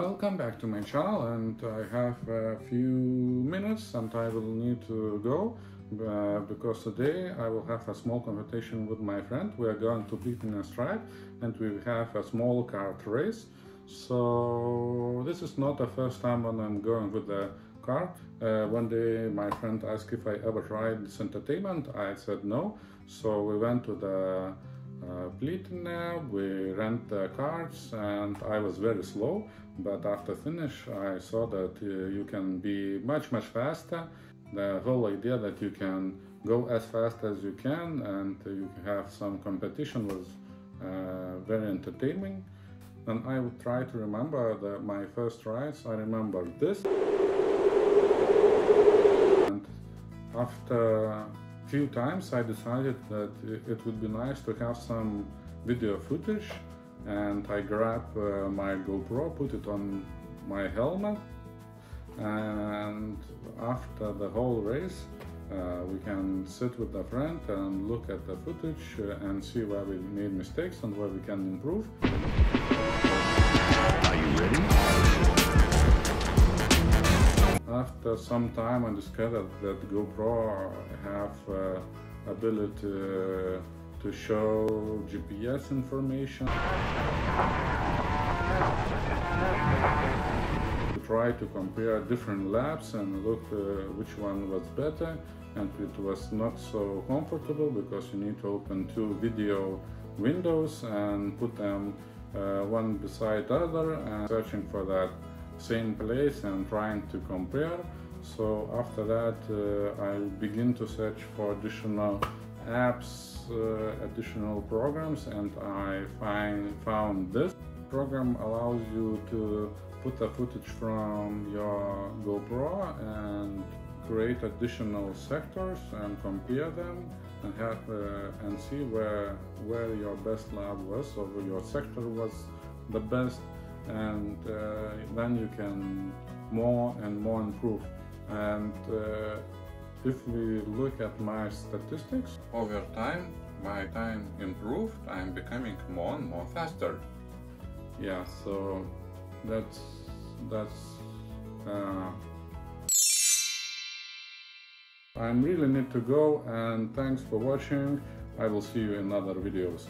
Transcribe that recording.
Welcome back to my channel and I have a few minutes and I will need to go uh, because today I will have a small competition with my friend. We are going to Plytinę Stripe and we have a small kart race. So this is not the first time when I'm going with the car. Uh, one day my friend asked if I ever tried this entertainment. I said no. So we went to the uh, Plytinę, we rent the cars and I was very slow but after finish I saw that uh, you can be much much faster. The whole idea that you can go as fast as you can and you have some competition was uh, very entertaining. And I would try to remember the, my first rides. I remember this. And after few times I decided that it would be nice to have some video footage and I grabbed uh, my GoPro, put it on my helmet and after the whole race uh, we can sit with a friend and look at the footage uh, and see where we made mistakes and where we can improve. After some time I discovered that GoPro have uh, ability to show GPS information. To try to compare different laps and look uh, which one was better and it was not so comfortable because you need to open two video windows and put them uh, one beside the other and searching for that same place and trying to compare. So after that uh, I begin to search for additional apps, uh, additional programs and I find, found this. program allows you to put the footage from your GoPro and create additional sectors and compare them and have uh, and see where where your best lap was or your sector was the best and uh, then you can more and more improve. And uh, if we look at my statistics over time my time improved i'm becoming more and more faster. Yeah so that's that's uh, I really need to go and thanks for watching. I will see you in other videos